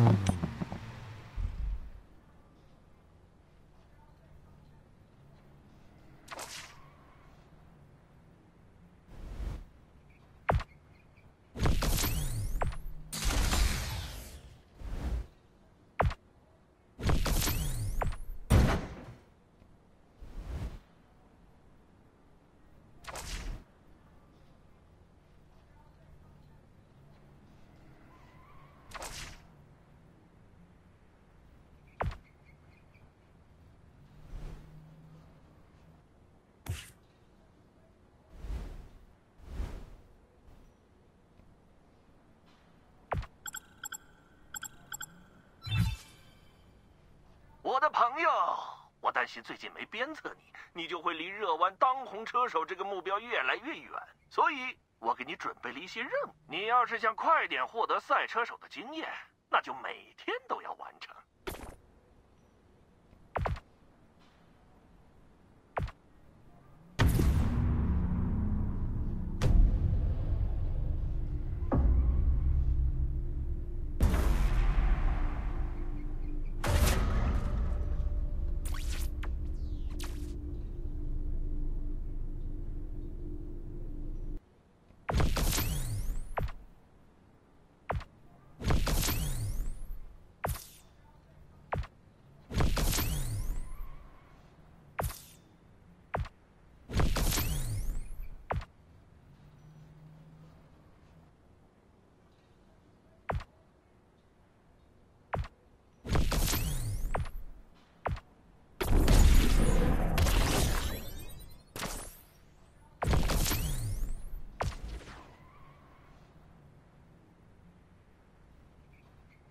Mm-hmm. 我的朋友，我担心最近没鞭策你，你就会离热弯当红车手这个目标越来越远。所以，我给你准备了一些任务。你要是想快点获得赛车手的经验，那就每天都要完成。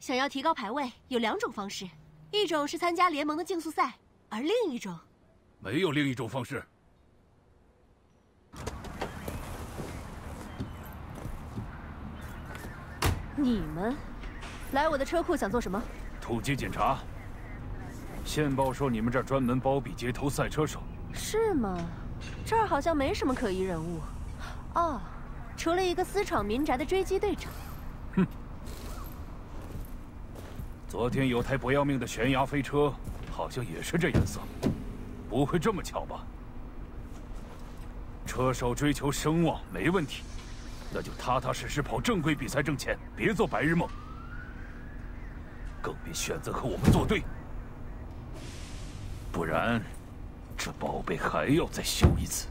想要提高排位，有两种方式，一种是参加联盟的竞速赛，而另一种，没有另一种方式。你们来我的车库想做什么？突击检查。线报说你们这儿专门包庇街头赛车手，是吗？这儿好像没什么可疑人物。哦，除了一个私闯民宅的追击队长。哼。昨天有台不要命的悬崖飞车，好像也是这颜色，不会这么巧吧？车手追求声望没问题，那就踏踏实实跑正规比赛挣钱，别做白日梦。更别选择和我们作对，不然这宝贝还要再修一次。